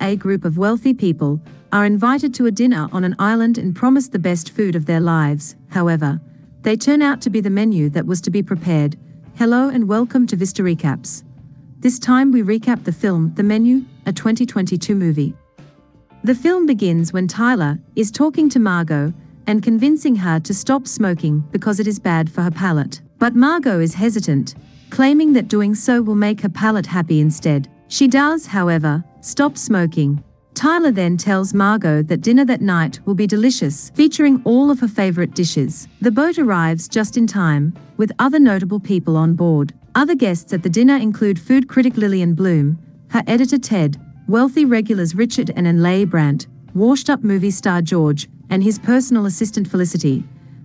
A group of wealthy people are invited to a dinner on an island and promised the best food of their lives. However, they turn out to be the menu that was to be prepared. Hello and welcome to Vista Recaps. This time we recap the film The Menu, a 2022 movie. The film begins when Tyler is talking to Margot and convincing her to stop smoking because it is bad for her palate. But Margot is hesitant, claiming that doing so will make her palate happy instead. She does, however, stop smoking. Tyler then tells Margot that dinner that night will be delicious, featuring all of her favorite dishes. The boat arrives just in time, with other notable people on board. Other guests at the dinner include food critic Lillian Bloom, her editor Ted, wealthy regulars Richard and Leigh Brandt, washed up movie star George, and his personal assistant Felicity,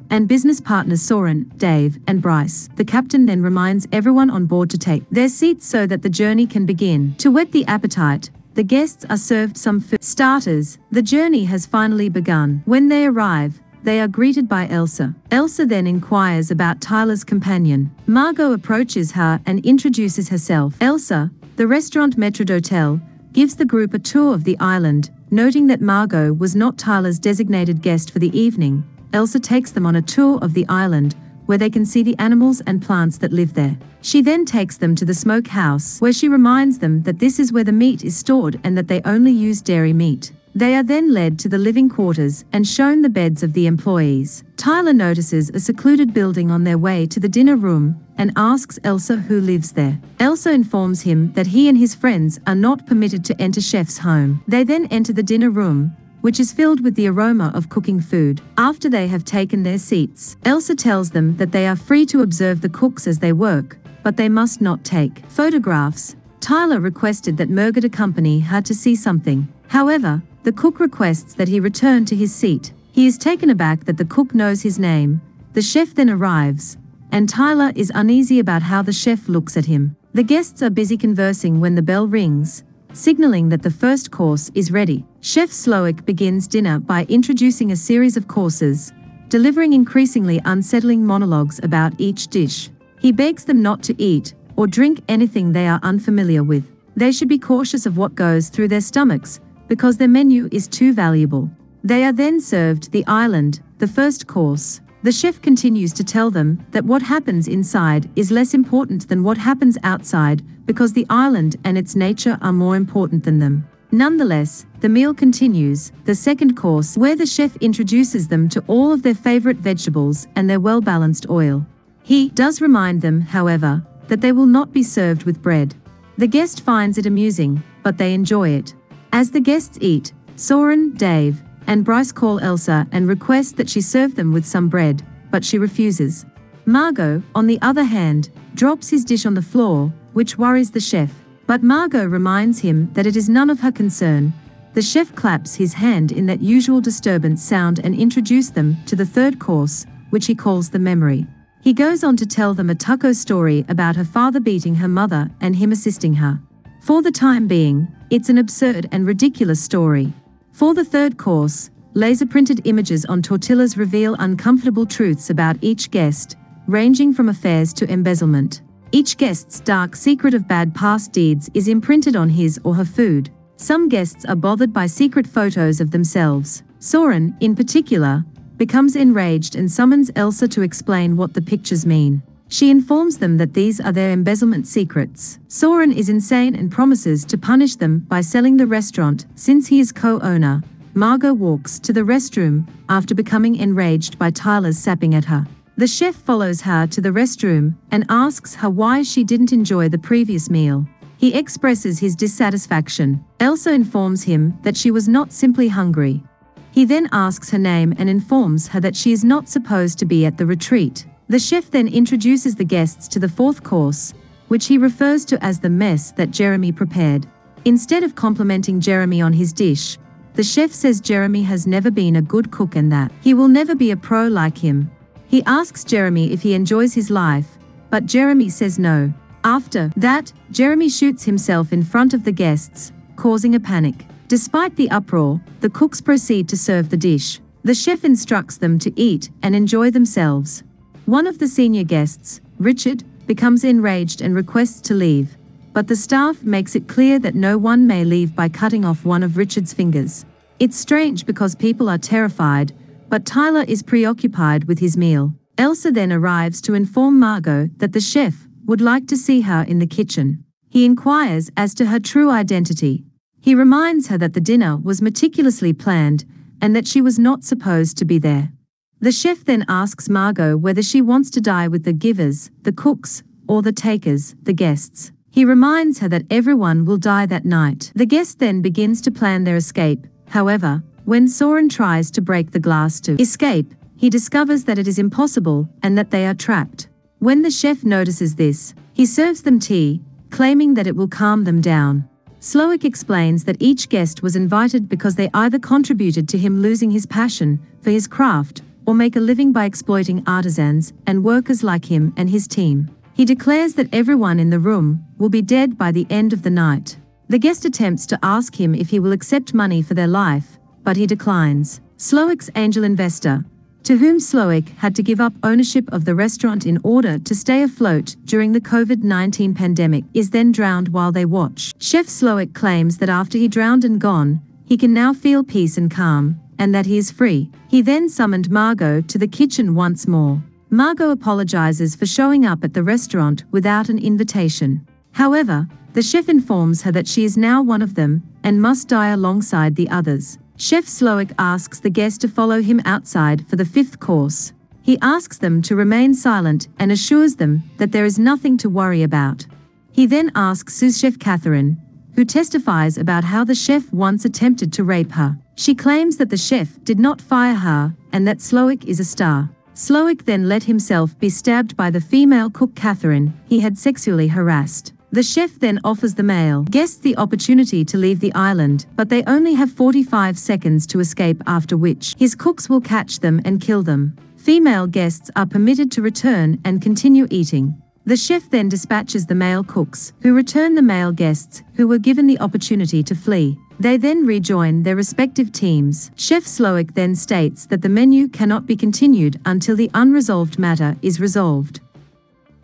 and business partners Soren, Dave, and Bryce. The captain then reminds everyone on board to take their seats so that the journey can begin. To whet the appetite, the guests are served some food. Starters, the journey has finally begun. When they arrive, they are greeted by Elsa. Elsa then inquires about Tyler's companion. Margot approaches her and introduces herself. Elsa, the restaurant Hotel, gives the group a tour of the island, noting that Margot was not Tyler's designated guest for the evening. Elsa takes them on a tour of the island, where they can see the animals and plants that live there. She then takes them to the smoke house, where she reminds them that this is where the meat is stored and that they only use dairy meat. They are then led to the living quarters and shown the beds of the employees. Tyler notices a secluded building on their way to the dinner room and asks Elsa who lives there. Elsa informs him that he and his friends are not permitted to enter Chef's home. They then enter the dinner room, which is filled with the aroma of cooking food. After they have taken their seats, Elsa tells them that they are free to observe the cooks as they work, but they must not take photographs. Tyler requested that Murgata Company had to see something. However, the cook requests that he return to his seat. He is taken aback that the cook knows his name. The chef then arrives, and Tyler is uneasy about how the chef looks at him. The guests are busy conversing when the bell rings, signaling that the first course is ready. Chef Slowik begins dinner by introducing a series of courses, delivering increasingly unsettling monologues about each dish. He begs them not to eat or drink anything they are unfamiliar with. They should be cautious of what goes through their stomachs, because their menu is too valuable. They are then served the island, the first course. The chef continues to tell them that what happens inside is less important than what happens outside because the island and its nature are more important than them. Nonetheless, the meal continues, the second course, where the chef introduces them to all of their favorite vegetables and their well balanced oil. He does remind them, however, that they will not be served with bread. The guest finds it amusing, but they enjoy it. As the guests eat, Soren, Dave, and Bryce call Elsa and request that she serve them with some bread, but she refuses. Margot, on the other hand, drops his dish on the floor, which worries the chef. But Margot reminds him that it is none of her concern. The chef claps his hand in that usual disturbance sound and introduces them to the third course, which he calls the memory. He goes on to tell them a Tucko story about her father beating her mother and him assisting her. For the time being, it's an absurd and ridiculous story. For the third course, laser printed images on tortillas reveal uncomfortable truths about each guest, ranging from affairs to embezzlement. Each guest's dark secret of bad past deeds is imprinted on his or her food. Some guests are bothered by secret photos of themselves. Soren, in particular, becomes enraged and summons Elsa to explain what the pictures mean. She informs them that these are their embezzlement secrets. Soren is insane and promises to punish them by selling the restaurant since he is co-owner. Margot walks to the restroom after becoming enraged by Tyler's sapping at her. The chef follows her to the restroom and asks her why she didn't enjoy the previous meal. He expresses his dissatisfaction. Elsa informs him that she was not simply hungry. He then asks her name and informs her that she is not supposed to be at the retreat. The chef then introduces the guests to the fourth course, which he refers to as the mess that Jeremy prepared. Instead of complimenting Jeremy on his dish, the chef says Jeremy has never been a good cook and that he will never be a pro like him. He asks Jeremy if he enjoys his life, but Jeremy says no. After that, Jeremy shoots himself in front of the guests, causing a panic. Despite the uproar, the cooks proceed to serve the dish. The chef instructs them to eat and enjoy themselves. One of the senior guests, Richard, becomes enraged and requests to leave, but the staff makes it clear that no one may leave by cutting off one of Richard's fingers. It's strange because people are terrified, but Tyler is preoccupied with his meal. Elsa then arrives to inform Margot that the chef would like to see her in the kitchen. He inquires as to her true identity. He reminds her that the dinner was meticulously planned and that she was not supposed to be there. The chef then asks Margot whether she wants to die with the givers, the cooks, or the takers, the guests. He reminds her that everyone will die that night. The guest then begins to plan their escape. However, when Soren tries to break the glass to escape, he discovers that it is impossible and that they are trapped. When the chef notices this, he serves them tea, claiming that it will calm them down. Slowik explains that each guest was invited because they either contributed to him losing his passion for his craft or make a living by exploiting artisans and workers like him and his team. He declares that everyone in the room will be dead by the end of the night. The guest attempts to ask him if he will accept money for their life, but he declines. Slowik's angel investor, to whom Slowik had to give up ownership of the restaurant in order to stay afloat during the COVID-19 pandemic, is then drowned while they watch. Chef Slowik claims that after he drowned and gone, he can now feel peace and calm, and that he is free. He then summoned Margot to the kitchen once more. Margot apologizes for showing up at the restaurant without an invitation. However, the chef informs her that she is now one of them and must die alongside the others. Chef Slowik asks the guests to follow him outside for the fifth course. He asks them to remain silent and assures them that there is nothing to worry about. He then asks sous chef Catherine, who testifies about how the chef once attempted to rape her. She claims that the chef did not fire her and that Slowik is a star. Slowik then let himself be stabbed by the female cook Catherine he had sexually harassed. The chef then offers the male guests the opportunity to leave the island, but they only have 45 seconds to escape after which his cooks will catch them and kill them. Female guests are permitted to return and continue eating. The chef then dispatches the male cooks, who return the male guests, who were given the opportunity to flee. They then rejoin their respective teams. Chef Slowik then states that the menu cannot be continued until the unresolved matter is resolved.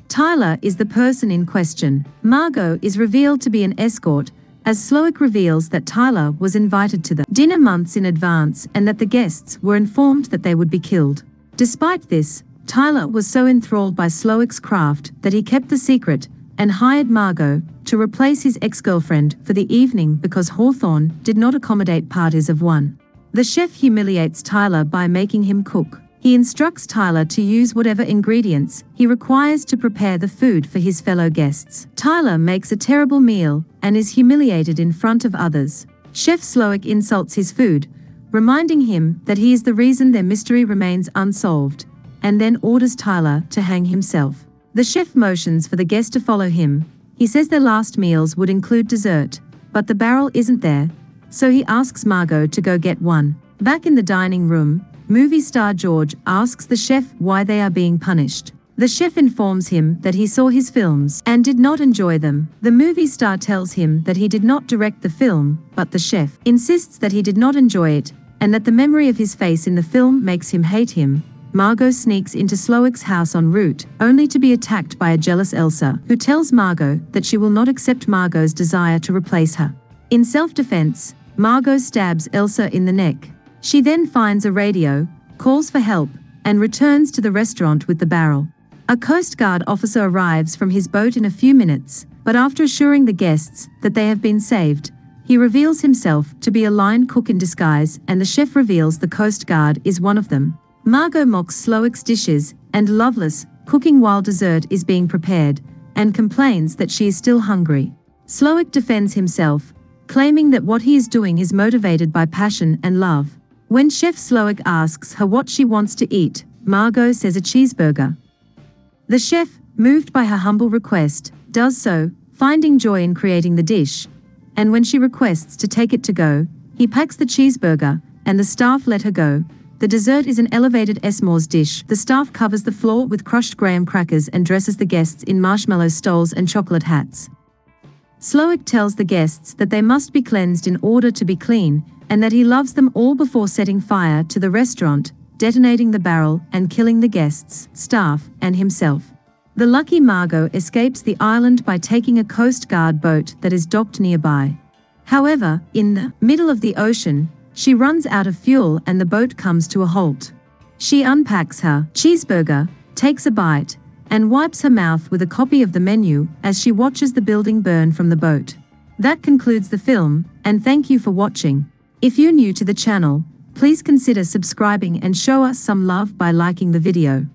Tyler is the person in question. Margot is revealed to be an escort, as Slowik reveals that Tyler was invited to the dinner months in advance and that the guests were informed that they would be killed. Despite this, Tyler was so enthralled by Slowik's craft that he kept the secret and hired Margot to replace his ex-girlfriend for the evening because Hawthorn did not accommodate parties of one. The chef humiliates Tyler by making him cook. He instructs Tyler to use whatever ingredients he requires to prepare the food for his fellow guests. Tyler makes a terrible meal and is humiliated in front of others. Chef Slowik insults his food, reminding him that he is the reason their mystery remains unsolved, and then orders Tyler to hang himself. The chef motions for the guest to follow him. He says their last meals would include dessert, but the barrel isn't there, so he asks Margot to go get one. Back in the dining room, movie star George asks the chef why they are being punished. The chef informs him that he saw his films and did not enjoy them. The movie star tells him that he did not direct the film, but the chef insists that he did not enjoy it and that the memory of his face in the film makes him hate him. Margot sneaks into Slowik's house en route, only to be attacked by a jealous Elsa, who tells Margot that she will not accept Margot's desire to replace her. In self-defense, Margot stabs Elsa in the neck. She then finds a radio, calls for help, and returns to the restaurant with the barrel. A Coast Guard officer arrives from his boat in a few minutes, but after assuring the guests that they have been saved, he reveals himself to be a line cook in disguise and the chef reveals the Coast Guard is one of them. Margot mocks Slowik's dishes, and Loveless, cooking while dessert is being prepared, and complains that she is still hungry. Slowik defends himself, claiming that what he is doing is motivated by passion and love. When Chef Slowik asks her what she wants to eat, Margot says a cheeseburger. The chef, moved by her humble request, does so, finding joy in creating the dish. And when she requests to take it to go, he packs the cheeseburger, and the staff let her go, the dessert is an elevated s'mores dish. The staff covers the floor with crushed graham crackers and dresses the guests in marshmallow stoles and chocolate hats. Slowik tells the guests that they must be cleansed in order to be clean, and that he loves them all before setting fire to the restaurant, detonating the barrel and killing the guests, staff, and himself. The lucky Margot escapes the island by taking a Coast Guard boat that is docked nearby. However, in the middle of the ocean, she runs out of fuel and the boat comes to a halt. She unpacks her cheeseburger, takes a bite, and wipes her mouth with a copy of the menu as she watches the building burn from the boat. That concludes the film, and thank you for watching. If you're new to the channel, please consider subscribing and show us some love by liking the video.